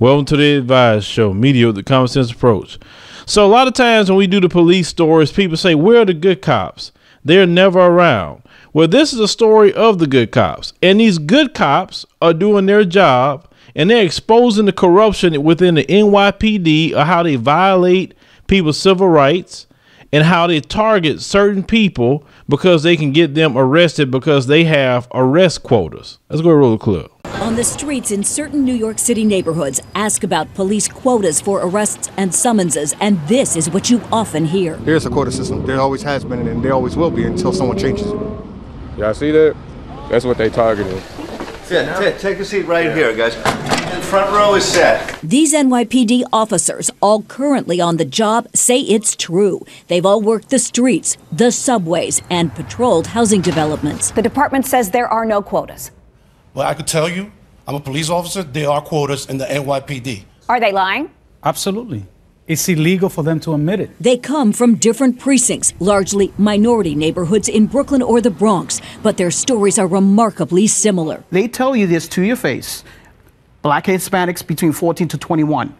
Welcome to the Advice Show, media with the common sense approach. So, a lot of times when we do the police stories, people say, Where are the good cops? They're never around. Well, this is a story of the good cops. And these good cops are doing their job and they're exposing the corruption within the NYPD or how they violate people's civil rights and how they target certain people because they can get them arrested because they have arrest quotas. Let's go roll the clip. On the streets in certain New York City neighborhoods, ask about police quotas for arrests and summonses, and this is what you often hear. There's a quota system. There always has been, and there always will be until someone changes it. Y'all see that? That's what they targeted. Yeah, t- take a seat right here, guys. The front row is set. These NYPD officers, all currently on the job, say it's true. They've all worked the streets, the subways, and patrolled housing developments. The department says there are no quotas. Well, I can tell you, I'm a police officer. There are quotas in the NYPD. Are they lying? Absolutely. It's illegal for them to admit it. They come from different precincts, largely minority neighborhoods in Brooklyn or the Bronx, but their stories are remarkably similar. They tell you this to your face. Black Hispanics between 14 to 21.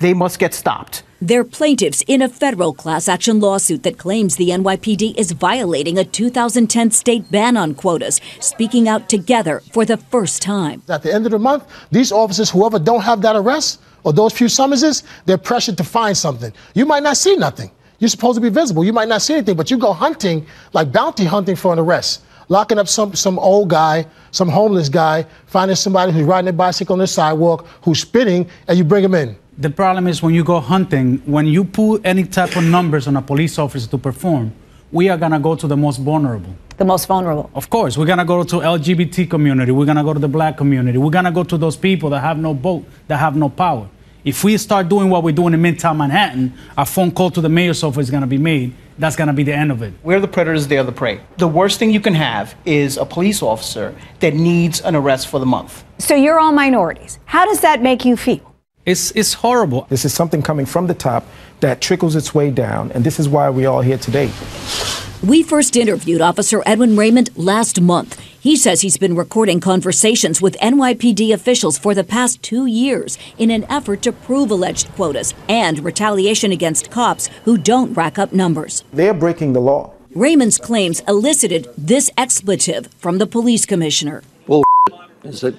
They must get stopped. They're plaintiffs in a federal class action lawsuit that claims the NYPD is violating a 2010 state ban on quotas, speaking out together for the first time. At the end of the month, these officers, whoever don't have that arrest or those few summonses, they're pressured to find something. You might not see nothing. You're supposed to be visible. You might not see anything, but you go hunting, like bounty hunting for an arrest locking up some, some old guy, some homeless guy, finding somebody who's riding a bicycle on the sidewalk, who's spitting, and you bring him in. The problem is when you go hunting, when you put any type of numbers on a police officer to perform, we are gonna go to the most vulnerable. The most vulnerable. Of course, we're gonna go to LGBT community. We're gonna go to the black community. We're gonna go to those people that have no vote, that have no power. If we start doing what we're doing in Midtown Manhattan, a phone call to the mayor's office is gonna be made. That's gonna be the end of it. We're the predators, they're the prey. The worst thing you can have is a police officer that needs an arrest for the month. So you're all minorities. How does that make you feel? It's, it's horrible. This is something coming from the top that trickles its way down, and this is why we're all here today. We first interviewed Officer Edwin Raymond last month. He says he's been recording conversations with NYPD officials for the past two years in an effort to prove alleged quotas and retaliation against cops who don't rack up numbers. They're breaking the law. Raymond's claims elicited this expletive from the police commissioner. Bull is it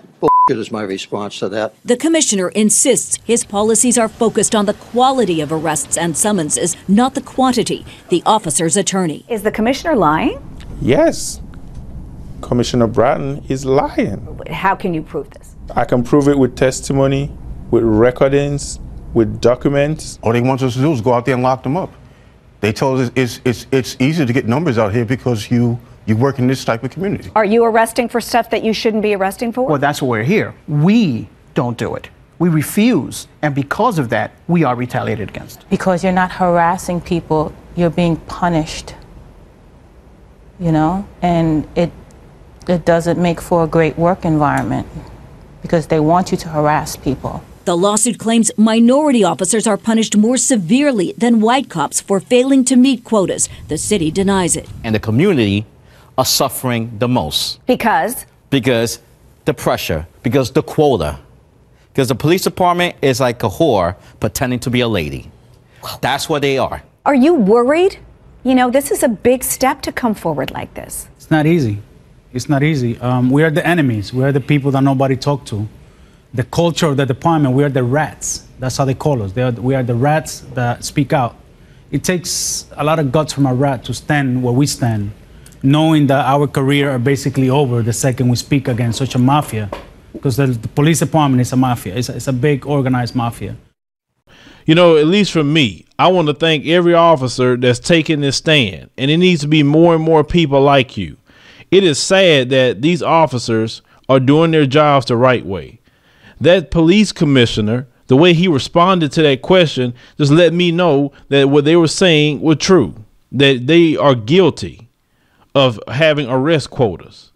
bull is my response to that. The commissioner insists his policies are focused on the quality of arrests and summonses, not the quantity. The officer's attorney. Is the commissioner lying? Yes. Commissioner Bratton is lying. How can you prove this? I can prove it with testimony, with recordings, with documents. All they want us to do is go out there and lock them up. They told us it's, it's, it's easy to get numbers out here because you, you work in this type of community. Are you arresting for stuff that you shouldn't be arresting for? Well, that's why we're here. We don't do it. We refuse, and because of that, we are retaliated against. Because you're not harassing people, you're being punished. You know? And it it doesn't make for a great work environment because they want you to harass people. The lawsuit claims minority officers are punished more severely than white cops for failing to meet quotas. The city denies it. And the community are suffering the most. Because? Because the pressure, because the quota. Because the police department is like a whore pretending to be a lady. That's what they are. Are you worried? You know, this is a big step to come forward like this. It's not easy. It's not easy. Um, we are the enemies. We are the people that nobody talk to. The culture of the department, we are the rats. That's how they call us. They are, we are the rats that speak out. It takes a lot of guts from a rat to stand where we stand, knowing that our career are basically over the second we speak against such a mafia. Because the, the police department is a mafia. It's a, it's a big organized mafia. You know, at least for me, I want to thank every officer that's taking this stand. And it needs to be more and more people like you. It is sad that these officers are doing their jobs the right way. That police commissioner, the way he responded to that question, just let me know that what they were saying was true, that they are guilty of having arrest quotas.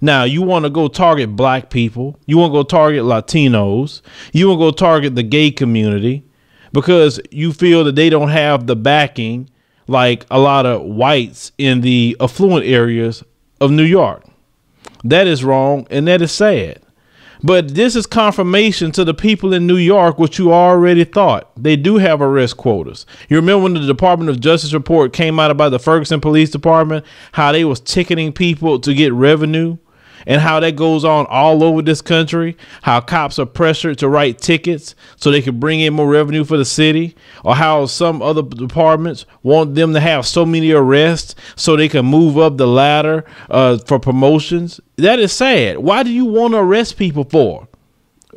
Now, you want to go target black people, you want to go target Latinos, you want to go target the gay community because you feel that they don't have the backing like a lot of whites in the affluent areas of New York. That is wrong and that is sad. But this is confirmation to the people in New York what you already thought. They do have arrest quotas. You remember when the Department of Justice report came out about the Ferguson Police Department, how they was ticketing people to get revenue? And how that goes on all over this country. How cops are pressured to write tickets so they can bring in more revenue for the city, or how some other departments want them to have so many arrests so they can move up the ladder uh, for promotions. That is sad. Why do you want to arrest people for?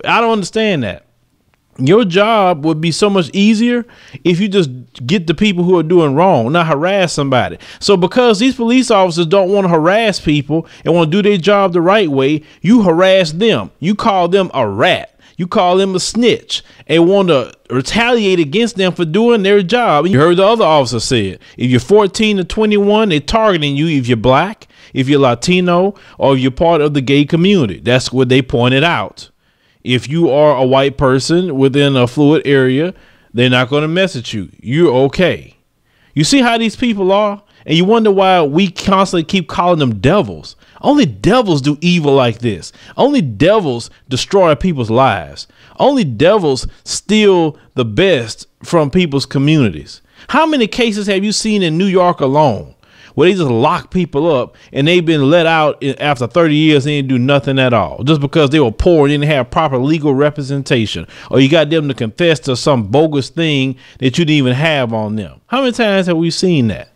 I don't understand that your job would be so much easier if you just get the people who are doing wrong, not harass somebody. So because these police officers don't want to harass people and want to do their job the right way, you harass them. You call them a rat. You call them a snitch and want to retaliate against them for doing their job. You heard the other officer said, if you're 14 to 21, they're targeting you if you're black, if you're Latino, or if you're part of the gay community. That's what they pointed out. If you are a white person within a fluid area, they're not going to message you. You're okay. You see how these people are? And you wonder why we constantly keep calling them devils. Only devils do evil like this. Only devils destroy people's lives. Only devils steal the best from people's communities. How many cases have you seen in New York alone where they just lock people up and they've been let out after 30 years and didn't do nothing at all just because they were poor and didn't have proper legal representation or you got them to confess to some bogus thing that you didn't even have on them. How many times have we seen that?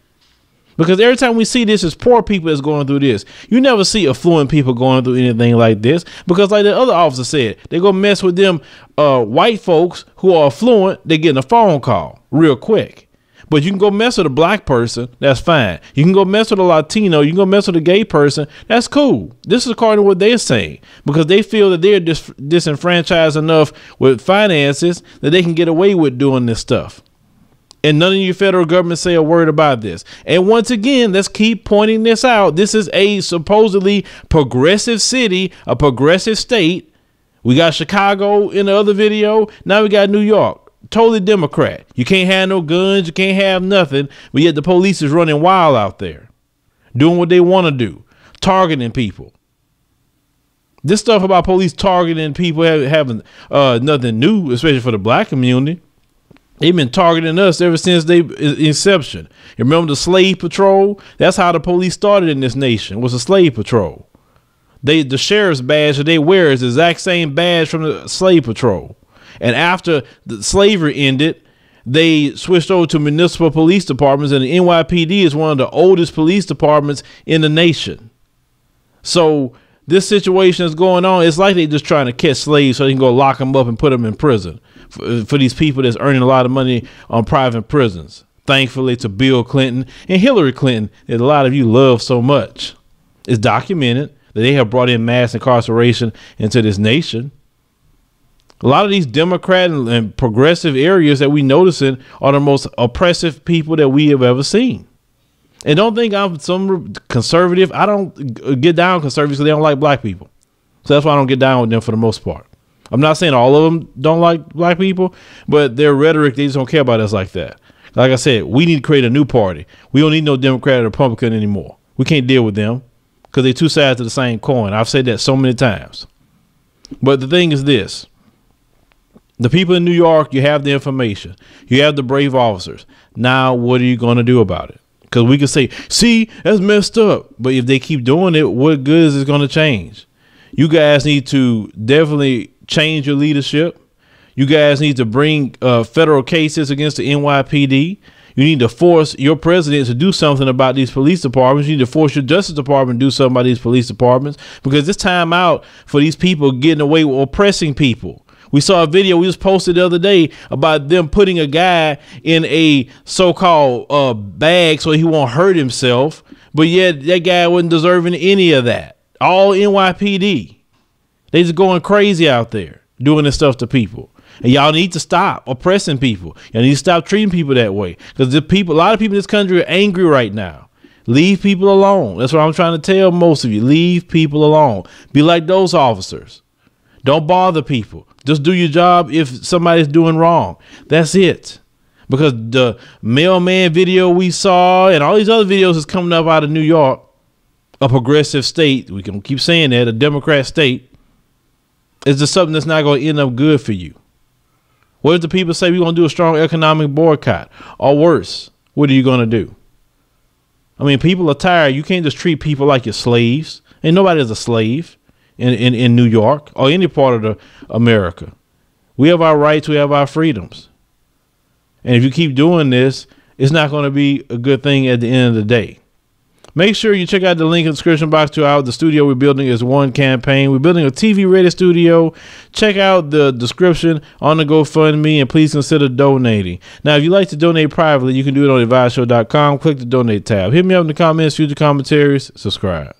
Because every time we see this, it's poor people that's going through this. You never see affluent people going through anything like this. Because, like the other officer said, they go mess with them uh, white folks who are affluent. They getting a phone call real quick. But you can go mess with a black person, that's fine. You can go mess with a Latino, you can go mess with a gay person, that's cool. This is according to what they're saying because they feel that they're dis- disenfranchised enough with finances that they can get away with doing this stuff. And none of your federal government say a word about this. And once again, let's keep pointing this out. This is a supposedly progressive city, a progressive state. We got Chicago in the other video. Now we got New York totally Democrat. You can't have no guns, you can't have nothing, but yet the police is running wild out there, doing what they want to do, targeting people. This stuff about police targeting people having uh, nothing new, especially for the black community. They've been targeting us ever since they inception. You remember the slave patrol? That's how the police started in this nation. Was a slave patrol. They the sheriff's badge that they wear is the exact same badge from the slave patrol. And after the slavery ended, they switched over to municipal police departments, and the NYPD is one of the oldest police departments in the nation. So this situation is going on. It's like they're just trying to catch slaves so they can go lock them up and put them in prison for, uh, for these people that's earning a lot of money on private prisons. Thankfully, to Bill Clinton and Hillary Clinton, that a lot of you love so much. It's documented that they have brought in mass incarceration into this nation. A lot of these Democrat and, progressive areas that we noticing are the most oppressive people that we have ever seen. And don't think I'm some conservative. I don't uh, get down conservatives because they don't like black people. So that's why I don't get down with them for the most part. I'm not saying all of them don't like black people, but their rhetoric, they just don't care about us like that. Like I said, we need to create a new party. We don't need no Democrat or Republican anymore. We can't deal with them because they're two sides of the same coin. I've said that so many times. But the thing is this the people in New York, you have the information. You have the brave officers. Now, what are you going to do about it? Because we can say, see, that's messed up. But if they keep doing it, what good is it going to change? You guys need to definitely change your leadership. You guys need to bring uh, federal cases against the NYPD. You need to force your president to do something about these police departments. You need to force your Justice Department to do something about these police departments because it's time out for these people getting away with oppressing people. We saw a video we just posted the other day about them putting a guy in a so-called uh, bag so he won't hurt himself, but yet that guy wasn't deserving any of that. All NYPD. They just going crazy out there doing this stuff to people. And y'all need to stop oppressing people. Y'all need to stop treating people that way. Because the people, a lot of people in this country are angry right now. Leave people alone. That's what I'm trying to tell most of you. Leave people alone. Be like those officers. Don't bother people. Just do your job if somebody's doing wrong. That's it. Because the mailman video we saw and all these other videos is coming up out of New York, a progressive state. We can keep saying that, a Democrat state. is just something that's not going to end up good for you. What if the people say we're going to do a strong economic boycott? Or worse, what are you going to do? I mean, people are tired. You can't just treat people like you're slaves. Ain't nobody is a slave in, in, in New York or any part of the America. We have our rights, we have our freedoms. And if you keep doing this, it's not going to be a good thing at the end of the day. Make sure you check out the link in the description box to our the studio we're building is one campaign. We're building a TV ready studio. Check out the description on the GoFundMe and please consider donating. Now, if you'd like to donate privately, you can do it on adviseshow.com. Click the donate tab. Hit me up in the comments, future commentaries, subscribe.